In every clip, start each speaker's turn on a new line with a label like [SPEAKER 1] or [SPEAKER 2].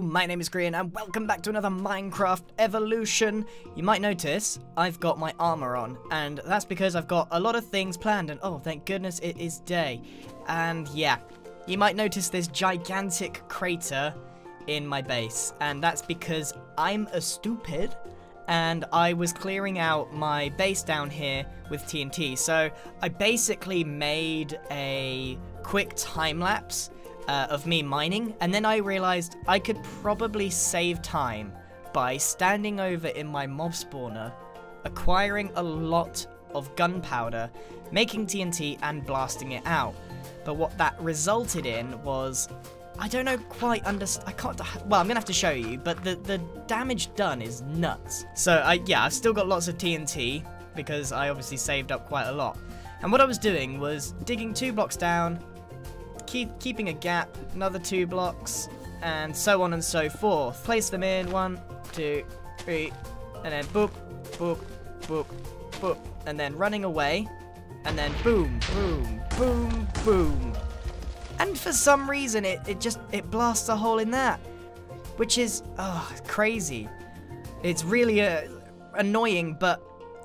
[SPEAKER 1] My name is Grian and welcome back to another Minecraft Evolution. You might notice I've got my armor on and that's because I've got a lot of things planned and oh thank goodness it is day. And yeah, you might notice this gigantic crater in my base and that's because I'm a stupid and I was clearing out my base down here with TNT. So I basically made a quick time lapse uh, of me mining, and then I realized I could probably save time by standing over in my mob spawner, acquiring a lot of gunpowder, making TNT, and blasting it out. But what that resulted in was I don't know quite understand. I can't. Well, I'm gonna have to show you, but the the damage done is nuts. So I yeah, I've still got lots of TNT because I obviously saved up quite a lot. And what I was doing was digging two blocks down, keep keeping a gap, another two blocks, and so on and so forth. Place them in, one, two, three, and then boop, boop, boop, boop, and then running away, and then boom, boom, boom, boom. And for some reason, it, it just, it blasts a hole in that, which is, oh, crazy. It's really uh, annoying, but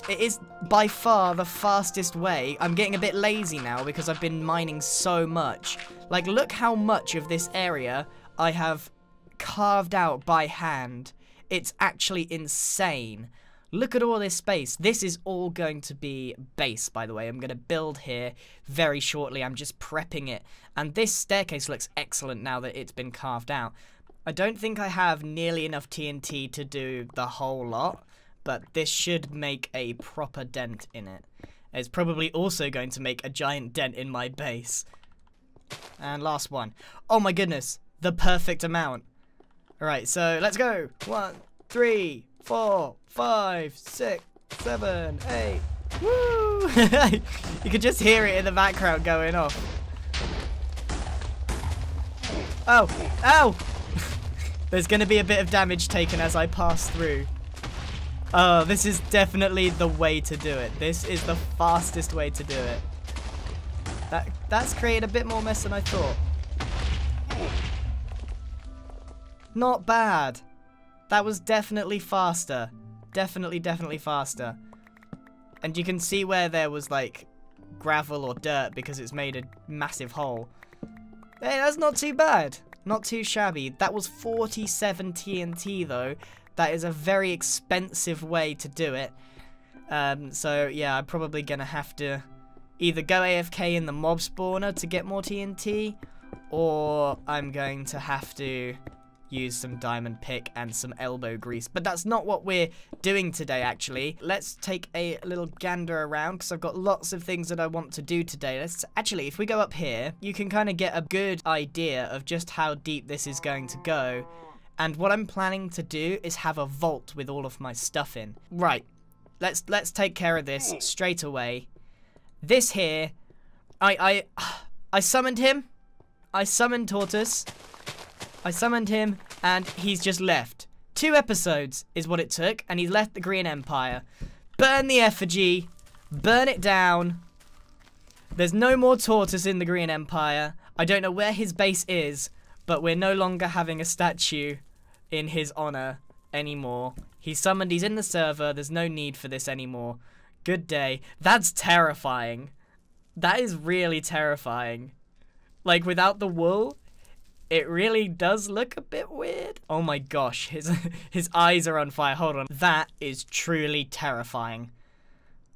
[SPEAKER 1] it is by far the fastest way. I'm getting a bit lazy now because I've been mining so much. Like, look how much of this area I have carved out by hand. It's actually insane. Look at all this space. This is all going to be base, by the way. I'm going to build here very shortly. I'm just prepping it. And this staircase looks excellent now that it's been carved out. I don't think I have nearly enough TNT to do the whole lot but this should make a proper dent in it. It's probably also going to make a giant dent in my base. And last one. Oh my goodness, the perfect amount. Alright, so let's go. One, three, four, five, six, seven, eight. Woo! you can just hear it in the background going off. Oh, ow! There's going to be a bit of damage taken as I pass through. Oh, this is definitely the way to do it. This is the fastest way to do it. That That's created a bit more mess than I thought. Not bad. That was definitely faster. Definitely, definitely faster. And you can see where there was like gravel or dirt because it's made a massive hole. Hey, that's not too bad. Not too shabby. That was 47 TNT though. That is a very expensive way to do it. Um, so yeah, I'm probably going to have to either go AFK in the mob spawner to get more TNT, or I'm going to have to use some diamond pick and some elbow grease. But that's not what we're doing today, actually. Let's take a little gander around, because I've got lots of things that I want to do today. Let's Actually, if we go up here, you can kind of get a good idea of just how deep this is going to go. And what I'm planning to do is have a vault with all of my stuff in. Right. Let's let's take care of this straight away. This here, I I I summoned him. I summoned Taurtis. I summoned him and he's just left. Two episodes is what it took and he's left the Grian Empire. Burn the effigy. Burn it down. There's no more Taurtis in the Grian Empire. I don't know where his base is, but we're no longer having a statue in his honor anymore. He's summoned, he's in the server, there's no need for this anymore. Good day. That's terrifying. That is really terrifying. Like, without the wool, it really does look a bit weird. Oh my gosh, his, his eyes are on fire. Hold on. That is truly terrifying.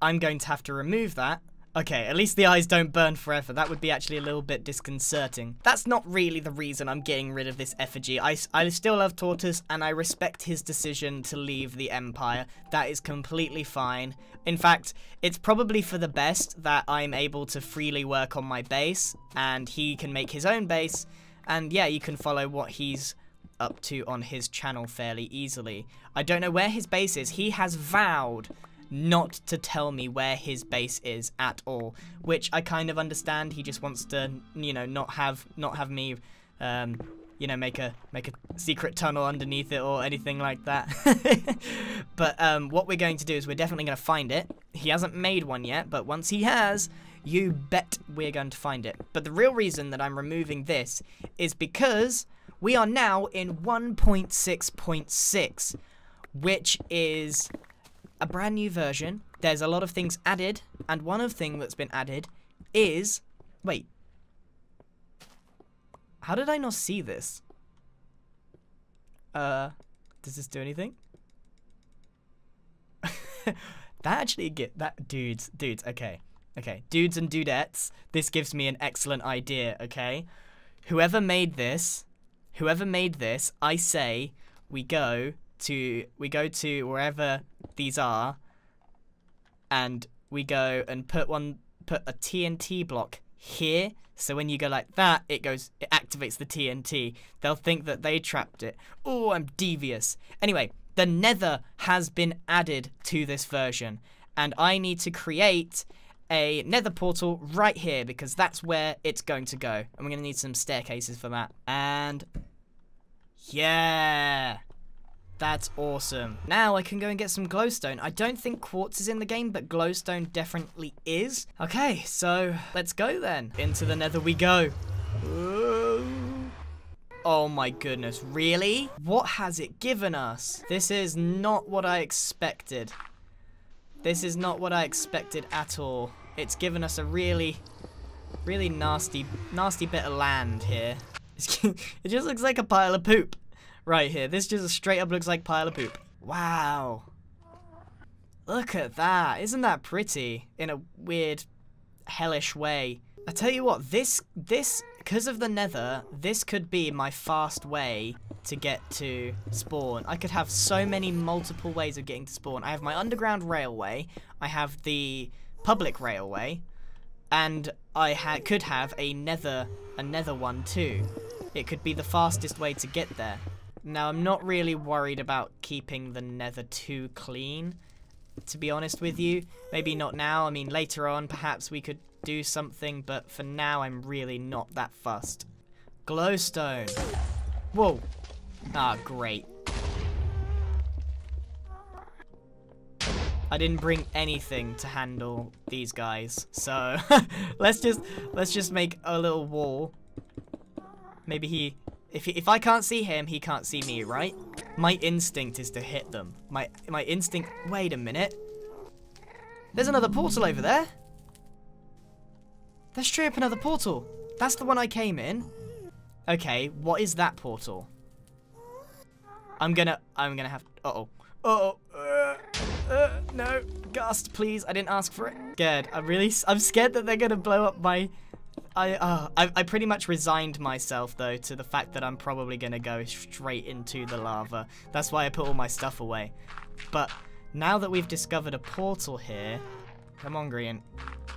[SPEAKER 1] I'm going to have to remove that Okay, at least the eyes don't burn forever. That would be actually a little bit disconcerting. That's not really the reason I'm getting rid of this effigy. I, I still love Taurtis, and I respect his decision to leave the Empire. That is completely fine. In fact, it's probably for the best that I'm able to freely work on my base, and he can make his own base, and yeah, you can follow what he's up to on his channel fairly easily. I don't know where his base is. He has vowed not to tell me where his base is at all, which I kind of understand. He just wants to, you know, not have not have me, um, you know, make a make a secret tunnel underneath it or anything like that. but um, what we're going to do is we're definitely going to find it. He hasn't made one yet, but once he has, you bet we're going to find it. But the real reason that I'm removing this is because we are now in 1.6.6, which is a brand new version. There's a lot of things added, and one of thing that's been added is... Wait. How did I not see this? Uh, does this do anything? that actually get that dudes, dudes, okay. Okay, dudes and dudettes, this gives me an excellent idea, okay? Whoever made this, whoever made this, I say we go to we go to wherever these are and we go and put one put a TNT block here. So when you go like that it goes it activates the TNT they'll think that they trapped it. Oh I'm devious. Anyway the nether has been added to this version and I need to create a nether portal right here because that's where it's going to go. And we're going to need some staircases for that. And yeah that's awesome. Now I can go and get some glowstone. I don't think quartz is in the game, but glowstone definitely is. Okay, so let's go then. Into the nether we go. Oh my goodness, really? What has it given us? This is not what I expected. This is not what I expected at all. It's given us a really, really nasty, nasty bit of land here. it just looks like a pile of poop right here. This just a straight up looks like pile of poop. Wow. Look at that. Isn't that pretty? In a weird, hellish way. I tell you what, this, this, because of the nether, this could be my fast way to get to spawn. I could have so many multiple ways of getting to spawn. I have my underground railway, I have the public railway, and I ha could have a nether, a nether one too. It could be the fastest way to get there. Now, I'm not really worried about keeping the nether too clean, to be honest with you. Maybe not now. I mean, later on, perhaps we could do something, but for now, I'm really not that fussed. Glowstone. Whoa. Ah, great. I didn't bring anything to handle these guys, so let's just let's just make a little wall. Maybe he if, if I can't see him, he can't see me, right? My instinct is to hit them. My, my instinct... Wait a minute. There's another portal over there. There's straight up another portal. That's the one I came in. Okay, what is that portal? I'm gonna... I'm gonna have... Uh-oh. Uh-oh. Uh, uh, no. Gust, please. I didn't ask for it. Scared. I'm really... I'm scared that they're gonna blow up my I, uh, I, I pretty much resigned myself, though, to the fact that I'm probably going to go straight into the lava. That's why I put all my stuff away. But now that we've discovered a portal here... Come on, Grian.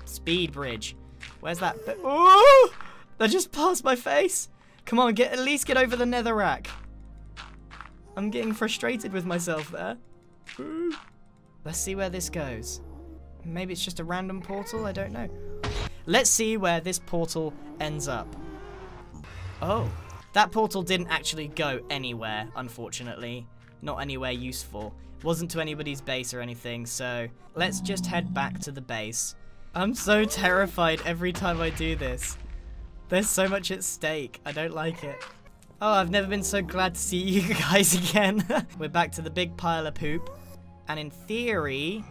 [SPEAKER 1] Speed bridge. Where's that? Oh! That just passed my face. Come on, get at least get over the nether netherrack. I'm getting frustrated with myself there. Let's see where this goes. Maybe it's just a random portal, I don't know. Let's see where this portal ends up. Oh, that portal didn't actually go anywhere, unfortunately. Not anywhere useful. Wasn't to anybody's base or anything, so let's just head back to the base. I'm so terrified every time I do this. There's so much at stake. I don't like it. Oh, I've never been so glad to see you guys again. We're back to the big pile of poop. And in theory,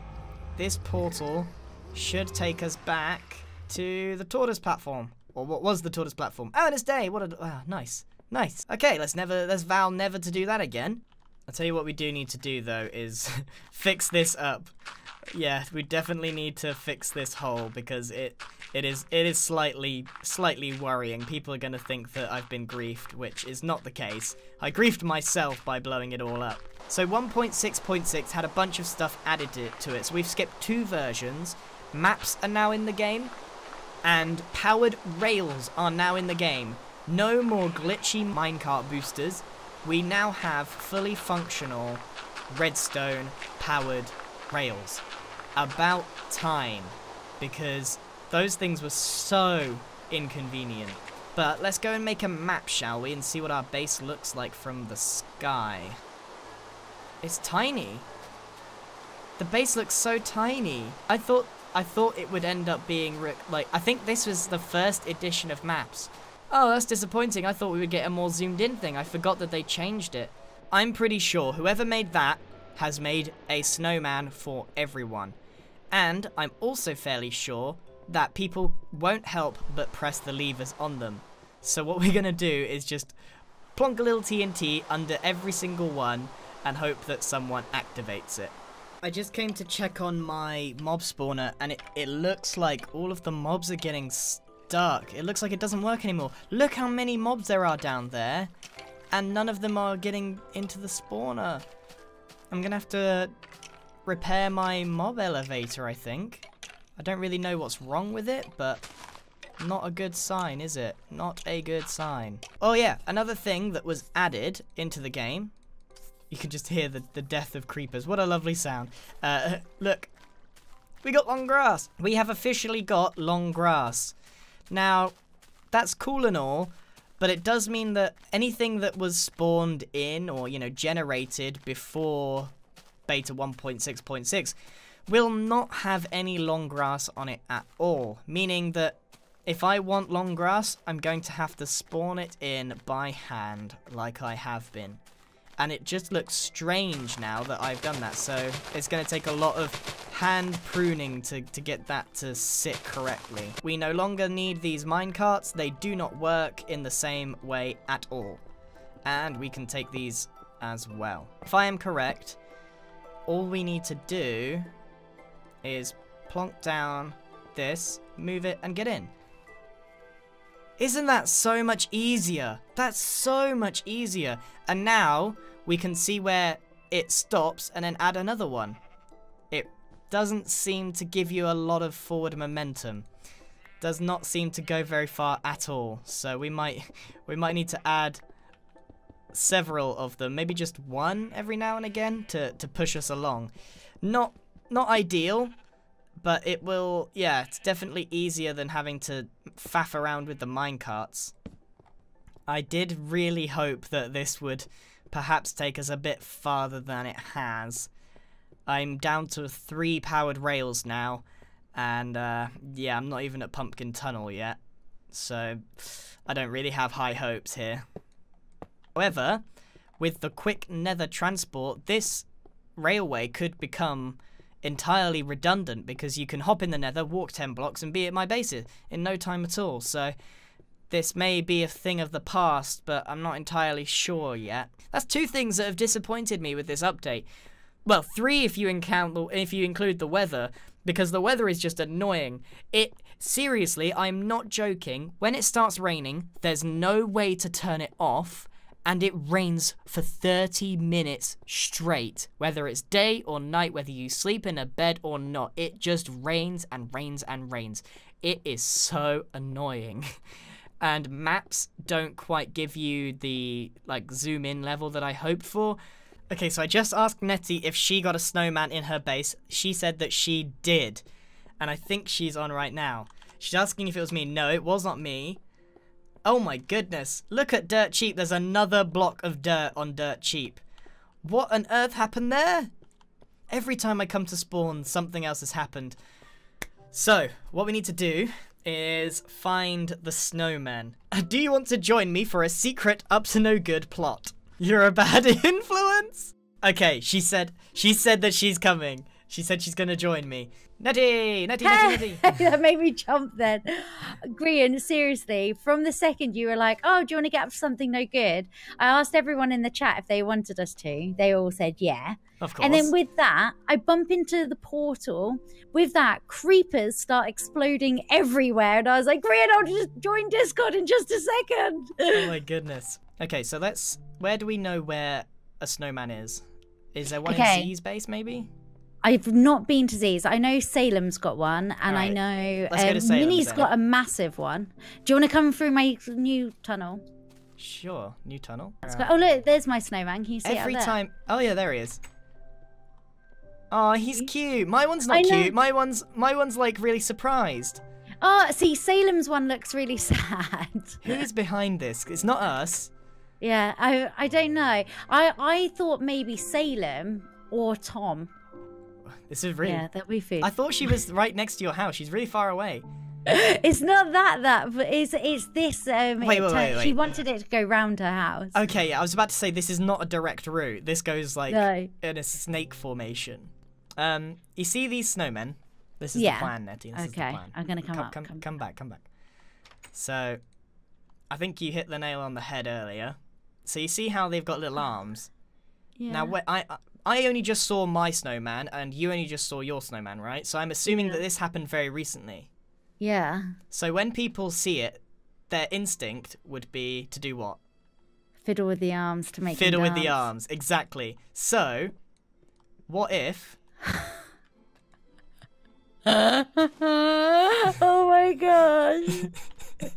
[SPEAKER 1] this portal should take us back to the Taurtis platform. Or what was the Taurtis platform? Oh, it's day. What a ah, nice, nice. Okay, let's never let's vow never to do that again. I'll tell you what we do need to do though is fix this up. Yeah, we definitely need to fix this hole because it it is it is slightly slightly worrying. People are gonna think that I've been griefed, which is not the case. I griefed myself by blowing it all up. So 1.6.6 had a bunch of stuff added to it, so we've skipped two versions. Maps are now in the game, and powered rails are now in the game. No more glitchy minecart boosters. We now have fully functional redstone powered rails. About time, because those things were so inconvenient. But let's go and make a map, shall we, and see what our base looks like from the sky. It's tiny. The base looks so tiny. I thought I thought it would end up being like I think this was the first edition of maps Oh, that's disappointing. I thought we would get a more zoomed in thing. I forgot that they changed it. I'm pretty sure whoever made that has made a snowman for everyone. And I'm also fairly sure that people won't help but press the levers on them. So what we're going to do is just plonk a little TNT under every single one and hope that someone activates it. I just came to check on my mob spawner and it, it looks like all of the mobs are getting stuck. It looks like it doesn't work anymore. Look how many mobs there are down there and none of them are getting into the spawner. I'm gonna have to repair my mob elevator, I think. I don't really know what's wrong with it, but not a good sign, is it? Not a good sign. Oh yeah, another thing that was added into the game. You can just hear the, the death of creepers. What a lovely sound. Uh, look, we got long grass. We have officially got long grass. Now, that's cool and all, but it does mean that anything that was spawned in or, you know, generated before beta 1.6.6 will not have any long grass on it at all. Meaning that if I want long grass, I'm going to have to spawn it in by hand like I have been. And it just looks strange now that I've done that. So it's going to take a lot of hand pruning to, to get that to sit correctly. We no longer need these minecarts. They do not work in the same way at all. And we can take these as well. If I am correct, all we need to do is plonk down this, move it, and get in. Isn't that so much easier? That's so much easier. And now we can see where it stops and then add another one. It doesn't seem to give you a lot of forward momentum. Does not seem to go very far at all. So we might we might need to add several of them, maybe just one every now and again to, to push us along. Not not ideal, but it will, yeah, it's definitely easier than having to faff around with the minecarts. I did really hope that this would perhaps take us a bit farther than it has. I'm down to three powered rails now, and uh, yeah, I'm not even at Pumpkin Tunnel yet, so I don't really have high hopes here. However, with the quick nether transport, this railway could become entirely redundant because you can hop in the nether, walk 10 blocks, and be at my base in no time at all. So this may be a thing of the past, but I'm not entirely sure yet. That's two things that have disappointed me with this update. Well, three if you if you include the weather, because the weather is just annoying. It seriously, I'm not joking. When it starts raining, there's no way to turn it off and it rains for 30 minutes straight. Whether it's day or night, whether you sleep in a bed or not, it just rains and rains and rains. It is so annoying. and maps don't quite give you the like zoom in level that I hoped for. Okay, so I just asked Netty if she got a snowman in her base. She said that she did. And I think she's on right now. She's asking if it was me. No, it was not me. Oh my goodness. Look at Dirt Cheap. There's another block of dirt on Dirt Cheap. What on earth happened there? Every time I come to spawn, something else has happened. So, what we need to do is find the snowman. Do you want to join me for a secret up to no good plot? You're a bad influence? Okay, she said she said that she's coming. She said she's gonna join me. Netty, Netty, Netty, Netty.
[SPEAKER 2] that made me jump then. Grian, seriously, from the second you were like, oh, do you want to get up for something no good? I asked everyone in the chat if they wanted us to. They all said yeah.
[SPEAKER 1] Of course.
[SPEAKER 2] And then with that, I bump into the portal. With that, creepers start exploding everywhere. And I was like, Grian, I'll just join Discord in just a second.
[SPEAKER 1] oh my goodness. Okay, so let's. Where do we know where a snowman is? Is there one okay. in Z's base, maybe?
[SPEAKER 2] I've not been to Z's. I know Salem's got one, and right. I know um, Mini's got a massive one. Do you want to come through my new tunnel?
[SPEAKER 1] Sure, new tunnel.
[SPEAKER 2] Right. Oh look, there's my snowman. Can you see
[SPEAKER 1] Every time. Oh yeah, there he is. Oh, he's cute. My one's not cute. My one's my one's like really surprised.
[SPEAKER 2] Oh, see, Salem's one looks really sad.
[SPEAKER 1] Who's behind this? It's not us.
[SPEAKER 2] Yeah, I I don't know. I I thought maybe Salem or Tom.
[SPEAKER 1] This is really.
[SPEAKER 2] Yeah, that'd be food.
[SPEAKER 1] I thought she was right next to your house. She's really far away.
[SPEAKER 2] It's not that that, but it's it's this. Um,
[SPEAKER 1] Wait,
[SPEAKER 2] it
[SPEAKER 1] wait, wait,
[SPEAKER 2] She wanted it to go round her house.
[SPEAKER 1] Okay, I was about to say this is not a direct route. This goes like
[SPEAKER 2] No.
[SPEAKER 1] in a snake formation. Um, you see these snowmen? This is
[SPEAKER 2] Yeah.
[SPEAKER 1] the plan, Netty. This is the
[SPEAKER 2] Okay,
[SPEAKER 1] plan.
[SPEAKER 2] I'm gonna come
[SPEAKER 1] come,
[SPEAKER 2] up,
[SPEAKER 1] Come,
[SPEAKER 2] come-
[SPEAKER 1] come back, come back. So, I think you hit the nail on the head earlier. So you see how they've got little arms.
[SPEAKER 2] Yeah.
[SPEAKER 1] Now, I I- I only just saw my snowman, and you only just saw your snowman, right? So I'm assuming that this happened very recently.
[SPEAKER 2] yeah.
[SPEAKER 1] So when people see it, their instinct would be to do what?
[SPEAKER 2] Fiddle with the arms to make.
[SPEAKER 1] Fiddle with the arms, exactly. So, what if
[SPEAKER 2] oh my gosh.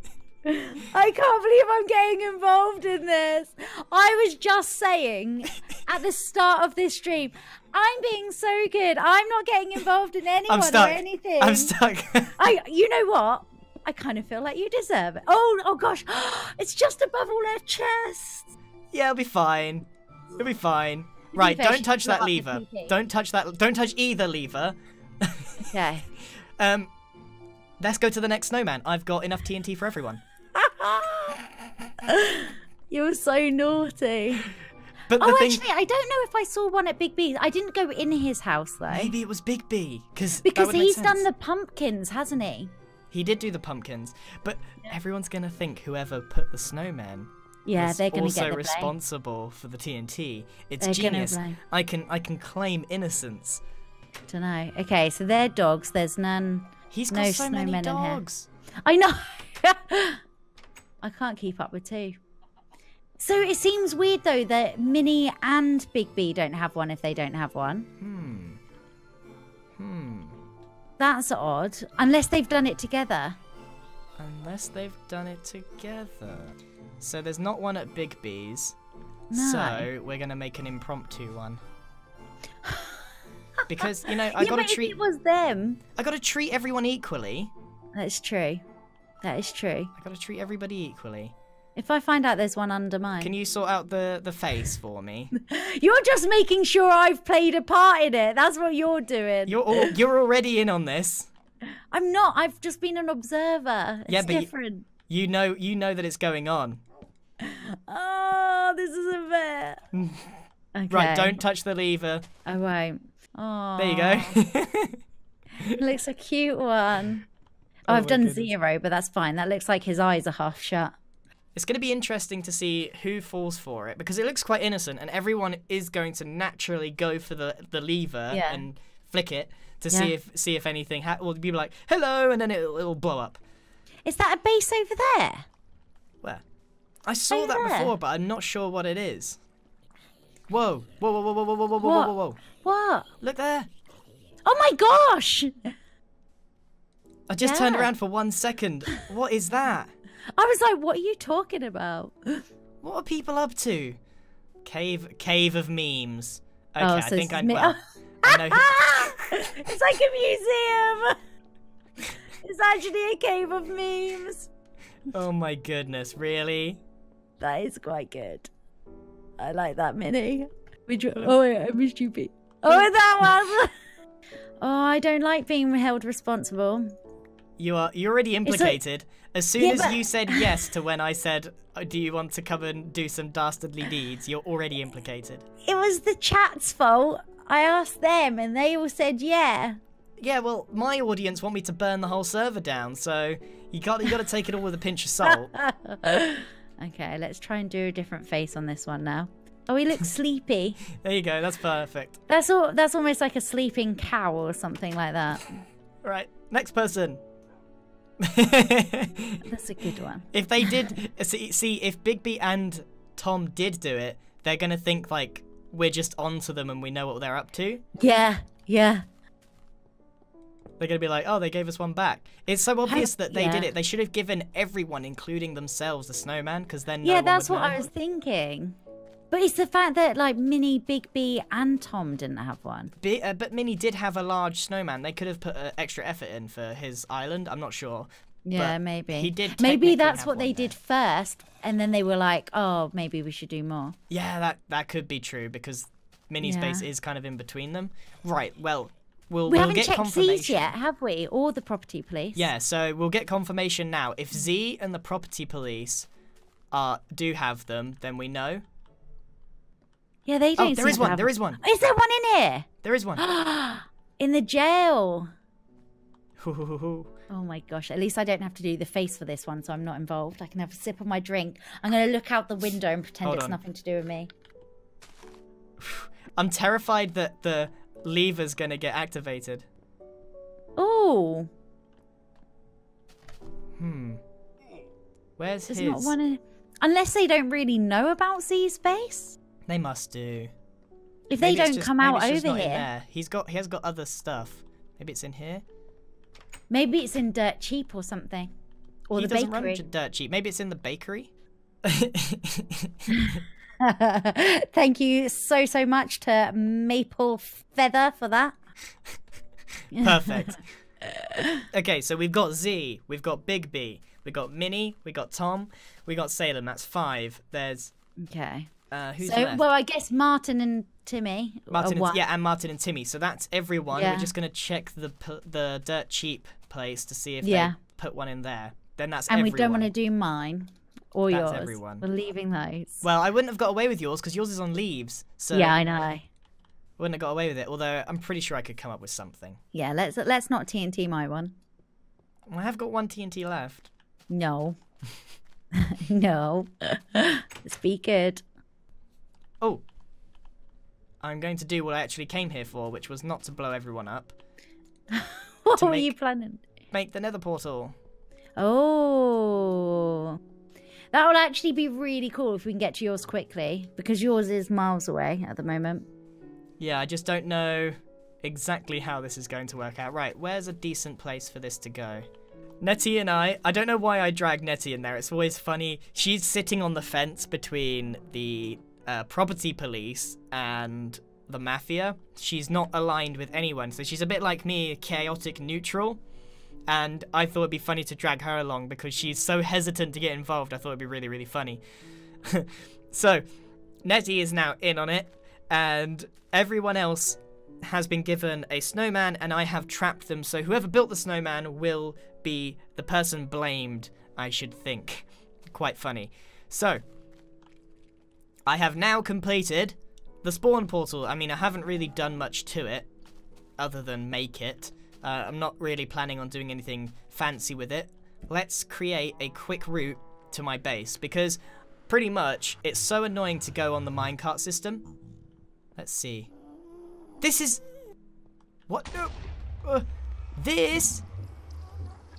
[SPEAKER 2] I can't believe I'm getting involved in this. I was just saying at the start of this stream, I'm being so good. I'm not getting involved in anyone or anything.
[SPEAKER 1] I'm stuck.
[SPEAKER 2] I, you know what? I kind of feel like you deserve it. Oh, oh gosh, it's just above all her chest.
[SPEAKER 1] yeah, it'll be fine. It'll be fine. Right,
[SPEAKER 2] fair,
[SPEAKER 1] don't touch that lever. Don't touch that. Don't touch either lever.
[SPEAKER 2] Okay.
[SPEAKER 1] Um, let's go to the next snowman. I've got enough TNT for everyone.
[SPEAKER 2] You're so naughty.
[SPEAKER 1] But
[SPEAKER 2] Oh,
[SPEAKER 1] thing,
[SPEAKER 2] actually, I don't know if I saw one at Big B. I didn't go in his house though.
[SPEAKER 1] maybe it was Big B, because
[SPEAKER 2] Because he's done the pumpkins, hasn't he?
[SPEAKER 1] He did do the pumpkins, but everyone's gonna think whoever put the snowman
[SPEAKER 2] Yeah, they're to
[SPEAKER 1] also
[SPEAKER 2] get the
[SPEAKER 1] responsible for the TNT. It's
[SPEAKER 2] They're
[SPEAKER 1] genius. I can I can claim innocence.
[SPEAKER 2] Don't know. Okay, so they're dogs. There's none.
[SPEAKER 1] He's got
[SPEAKER 2] No
[SPEAKER 1] so many dogs.
[SPEAKER 2] I know. I can't keep up with two. So it seems weird though that Mini and Big B don't have one if they don't have one.
[SPEAKER 1] Hmm. Hmm.
[SPEAKER 2] That's odd. Unless they've done it together.
[SPEAKER 1] Unless they've done it together. So there's not one at Big B's.
[SPEAKER 2] No.
[SPEAKER 1] So we're gonna make an impromptu one. Because you know I
[SPEAKER 2] yeah,
[SPEAKER 1] gotta treat
[SPEAKER 2] it was them.
[SPEAKER 1] I gotta treat everyone equally.
[SPEAKER 2] That's true. That is true.
[SPEAKER 1] I gotta treat everybody equally.
[SPEAKER 2] If I find out there's one under mine,
[SPEAKER 1] Can you sort out the the face for me?
[SPEAKER 2] you're just making sure I've played a part in it. That's what you're doing.
[SPEAKER 1] You're all, you're already in on this.
[SPEAKER 2] I'm not. I've just been an observer. It's
[SPEAKER 1] Yeah, but you-
[SPEAKER 2] different.
[SPEAKER 1] You know you know that it's going on.
[SPEAKER 2] Oh, this isn't fair. okay.
[SPEAKER 1] Right, don't touch the lever.
[SPEAKER 2] I won't. Oh,
[SPEAKER 1] There you go.
[SPEAKER 2] looks a cute one. Oh,
[SPEAKER 1] Oh
[SPEAKER 2] I've done
[SPEAKER 1] goodness.
[SPEAKER 2] zero, but that's fine. That looks like his eyes are half shut.
[SPEAKER 1] It's going to be interesting to see who falls for it because it looks quite innocent and everyone is going to naturally go for the the lever
[SPEAKER 2] Yeah.
[SPEAKER 1] and flick it to see if see if anything ha- will be like hello and then it'll, it'll blow up.
[SPEAKER 2] Is that a base over there?
[SPEAKER 1] Where? I saw
[SPEAKER 2] Over
[SPEAKER 1] that
[SPEAKER 2] there.
[SPEAKER 1] before, but I'm not sure what it is. Whoa! Whoa! Whoa! Whoa! Whoa! Whoa! Whoa! Whoa! Whoa!
[SPEAKER 2] What?
[SPEAKER 1] Whoa! Whoa!
[SPEAKER 2] What?
[SPEAKER 1] Look there!
[SPEAKER 2] Oh my gosh!
[SPEAKER 1] I just turned around for one second. What is that?
[SPEAKER 2] I was like, what are you talking about?
[SPEAKER 1] What are people up to? Cave, cave of memes. Oh, okay,
[SPEAKER 2] Oh,
[SPEAKER 1] I think
[SPEAKER 2] it's
[SPEAKER 1] I
[SPEAKER 2] me-
[SPEAKER 1] well, I know. Who,
[SPEAKER 2] it's like a museum. It's actually a cave of memes.
[SPEAKER 1] oh my goodness, really?
[SPEAKER 2] That is quite good. I like that mini. Which one? Oh wait, I missed you, Pete. Oh, that one. oh, I don't like being held responsible.
[SPEAKER 1] You are you're already
[SPEAKER 2] like-
[SPEAKER 1] implicated. as soon
[SPEAKER 2] Yeah,
[SPEAKER 1] as
[SPEAKER 2] but-
[SPEAKER 1] you said yes to when I said, "Oh, "Do you want to come and do some dastardly deeds?" You're already implicated.
[SPEAKER 2] It was the chat's fault. I asked them, and they all said yeah.
[SPEAKER 1] Yeah, well, my audience want me to burn the whole server down, so you got you got to take it all with a pinch of salt.
[SPEAKER 2] Okay, let's try and do a different face on this one now. Oh, he looks sleepy.
[SPEAKER 1] there you go. That's perfect.
[SPEAKER 2] That's all. That's almost like a sleeping cow or something like that.
[SPEAKER 1] Right, next person.
[SPEAKER 2] That's a good one.
[SPEAKER 1] if they did see, see if Big B and Tom did do it, they're gonna think like we're just onto them and we know what they're up to.
[SPEAKER 2] Yeah, yeah.
[SPEAKER 1] They're gonna be like, oh, they gave us one back. It's so obvious that they did it. They should have given everyone, including themselves, the snowman, because then no
[SPEAKER 2] yeah,
[SPEAKER 1] one
[SPEAKER 2] that's what
[SPEAKER 1] know.
[SPEAKER 2] I was thinking. But it's the fact that like Mini, Big B, and Tom didn't have one.
[SPEAKER 1] Uh, but Mini did have a large snowman. They could have put uh, extra effort in for his island. I'm not sure.
[SPEAKER 2] Yeah,
[SPEAKER 1] But
[SPEAKER 2] maybe.
[SPEAKER 1] he did
[SPEAKER 2] Maybe that's what they
[SPEAKER 1] there.
[SPEAKER 2] did first, and then they were like, "Oh, maybe we should do more."
[SPEAKER 1] Yeah, that that could be true because Mini's
[SPEAKER 2] Yeah.
[SPEAKER 1] base is kind of in between them. Right. Well, we'll
[SPEAKER 2] we
[SPEAKER 1] we'll
[SPEAKER 2] haven't
[SPEAKER 1] get
[SPEAKER 2] checked
[SPEAKER 1] confirmation.
[SPEAKER 2] these yet, have we? Or the property police?
[SPEAKER 1] Yeah, so we'll get confirmation now. If Z and the property police uh do have them, then we know.
[SPEAKER 2] Yeah, they don't.
[SPEAKER 1] Oh, there is
[SPEAKER 2] to
[SPEAKER 1] one.
[SPEAKER 2] have
[SPEAKER 1] There is one.
[SPEAKER 2] Is there one in here?
[SPEAKER 1] There is one.
[SPEAKER 2] in the jail. Oh my gosh! At least I don't have to do the face for this one, so I'm not involved. I can have a sip of my drink. I'm going to look out the window and pretend
[SPEAKER 1] Hold
[SPEAKER 2] it's
[SPEAKER 1] on.
[SPEAKER 2] nothing to do with me.
[SPEAKER 1] I'm terrified that the lever's gonna get activated.
[SPEAKER 2] Oh,
[SPEAKER 1] Hmm. Where's
[SPEAKER 2] there's
[SPEAKER 1] his?
[SPEAKER 2] not one. In... Unless they don't really know about Z's base.
[SPEAKER 1] They must do.
[SPEAKER 2] If they
[SPEAKER 1] Maybe it's
[SPEAKER 2] don't
[SPEAKER 1] just-
[SPEAKER 2] come out over here.
[SPEAKER 1] He's got. He has got other stuff. Maybe it's in here.
[SPEAKER 2] maybe it's in Dirt Cheap or something, or
[SPEAKER 1] he
[SPEAKER 2] the
[SPEAKER 1] doesn't
[SPEAKER 2] bakery.
[SPEAKER 1] run dirt cheap. Maybe it's in the bakery.
[SPEAKER 2] Thank you so so much to Maple Feather for that.
[SPEAKER 1] Perfect. okay, so we've got Z, we've got Big B, we've got Mini, we got Tom, we got Salem. That's five. There's
[SPEAKER 2] Okay.
[SPEAKER 1] Uh, who's
[SPEAKER 2] So,
[SPEAKER 1] left?
[SPEAKER 2] well, I guess Martyn and Timmy.
[SPEAKER 1] Martyn, and, yeah, and Martyn and Timmy. So that's everyone.
[SPEAKER 2] Yeah.
[SPEAKER 1] We're just gonna check the the dirt cheap place to see if
[SPEAKER 2] Yeah.
[SPEAKER 1] they put one in there. Then that's
[SPEAKER 2] and
[SPEAKER 1] everyone.
[SPEAKER 2] we don't want to do mine or
[SPEAKER 1] That's
[SPEAKER 2] yours.
[SPEAKER 1] everyone.
[SPEAKER 2] We're leaving those.
[SPEAKER 1] Well, I wouldn't have got away with yours because yours is on leaves. So
[SPEAKER 2] yeah, I know.
[SPEAKER 1] wouldn't have got away with it. Although I'm pretty sure I could come up with something.
[SPEAKER 2] Yeah, let's let's not TNT my one.
[SPEAKER 1] I have got one TNT left.
[SPEAKER 2] No. no. Let's be good.
[SPEAKER 1] Oh. I'm going to do what I actually came here for, which was not to blow everyone up.
[SPEAKER 2] What were you planning?
[SPEAKER 1] Make the nether portal.
[SPEAKER 2] Oh. That would actually be really cool if we can get to yours quickly because yours is miles away at the moment.
[SPEAKER 1] Yeah, I just don't know exactly how this is going to work out. Right, where's a decent place for this to go? Netty and I, I don't know why I drag Netty in there. It's always funny. She's sitting on the fence between the uh, property police and the mafia. She's not aligned with anyone, so she's a bit like me, chaotic neutral. And I thought it'd be funny to drag her along because she's so hesitant to get involved. I thought it'd be really, really funny. so, Netty is now in on it, and everyone else has been given a snowman, and I have trapped them. So, whoever built the snowman will be the person blamed, I should think. Quite funny. So, I have now completed the spawn portal. I mean, I haven't really done much to it other than make it. Uh, I'm not really planning on doing anything fancy with it. Let's create a quick route to my base because pretty much it's so annoying to go on the minecart system. Let's see. This is what? No. Uh, this.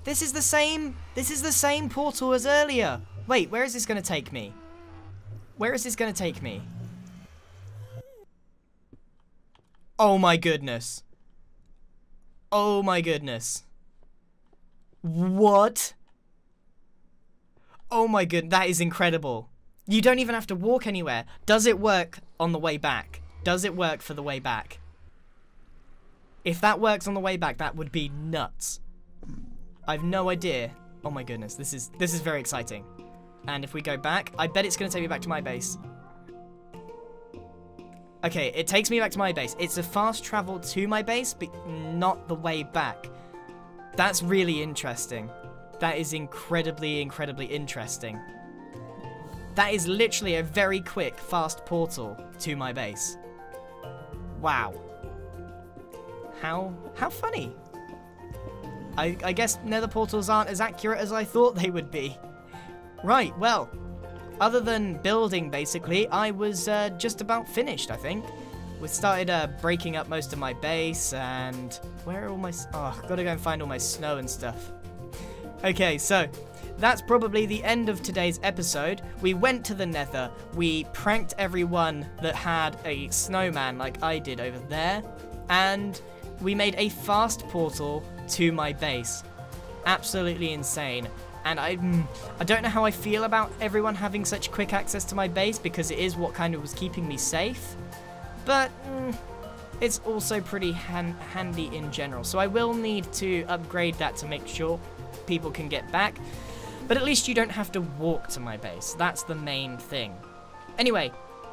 [SPEAKER 1] This is the same. This is the same portal as earlier. Wait, where is this going to take me? Where is this going to take me? Oh my goodness. Oh my goodness. What? Oh my good, that is incredible. You don't even have to walk anywhere. Does it work on the way back? Does it work for the way back? If that works on the way back, that would be nuts. I've no idea. Oh my goodness, this is this is very exciting. And if we go back, I bet it's going to take me back to my base. Okay, it takes me back to my base. It's a fast travel to my base, but not the way back. That's really interesting. That is incredibly, incredibly interesting. That is literally a very quick, fast portal to my base. Wow. How how funny. I, I guess nether portals aren't as accurate as I thought they would be. Right, well, other than building, basically, I was uh, just about finished, I think. We started uh, breaking up most of my base, and where are all my... Oh, gotta go and find all my snow and stuff. Okay, so that's probably the end of today's episode. We went to the nether, we pranked everyone that had a snowman like I did over there, and we made a fast portal to my base. Absolutely insane. And I, mm, I don't know how I feel about everyone having such quick access to my base because it is what kind of was keeping me safe. But mm, it's also pretty han- handy in general. So I will need to upgrade that to make sure people can get back. But at least you don't have to walk to my base. That's the main thing. Anyway,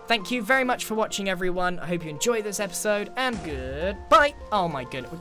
[SPEAKER 1] Thank you very much for watching, everyone. I hope you enjoyed this episode, and goodbye. Oh my goodness.